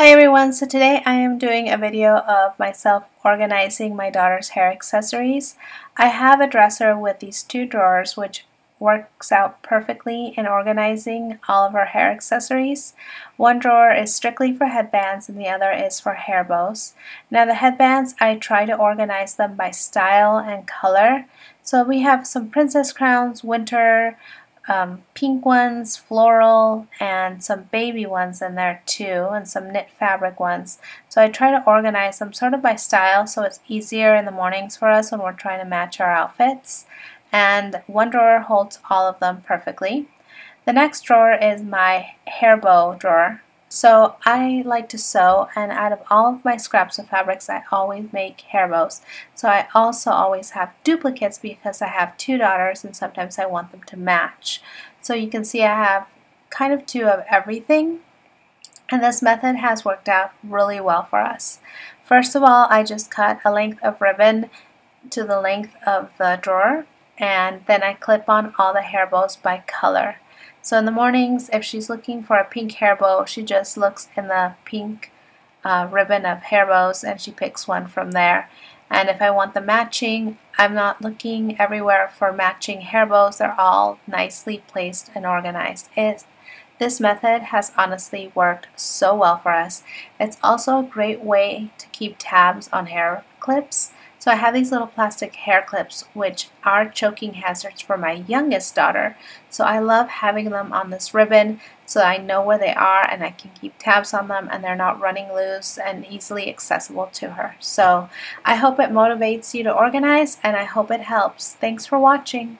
Hi everyone, so today I am doing a video of myself organizing my daughter's hair accessories. I have a dresser with these two drawers which works out perfectly in organizing all of her hair accessories. One drawer is strictly for headbands and the other is for hair bows. Now the headbands, I try to organize them by style and color. So we have some princess crowns, winter, um, pink ones, floral, and some baby ones in there too, and some knit fabric ones. So I try to organize them sort of by style so it's easier in the mornings for us when we're trying to match our outfits. And one drawer holds all of them perfectly. The next drawer is my hair bow drawer. So I like to sew and out of all of my scraps of fabrics I always make hair bows. So I also always have duplicates because I have two daughters and sometimes I want them to match. So you can see I have kind of two of everything and this method has worked out really well for us. First of all I just cut a length of ribbon to the length of the drawer and then I clip on all the hair bows by color. So in the mornings, if she's looking for a pink hair bow, she just looks in the pink uh, ribbon of hair bows and she picks one from there. And if I want the matching, I'm not looking everywhere for matching hair bows. They're all nicely placed and organized. This method has honestly worked so well for us. It's also a great way to keep tabs on hair clips so I have these little plastic hair clips which are choking hazards for my youngest daughter. So I love having them on this ribbon so I know where they are and I can keep tabs on them and they're not running loose and easily accessible to her. So I hope it motivates you to organize and I hope it helps. Thanks for watching.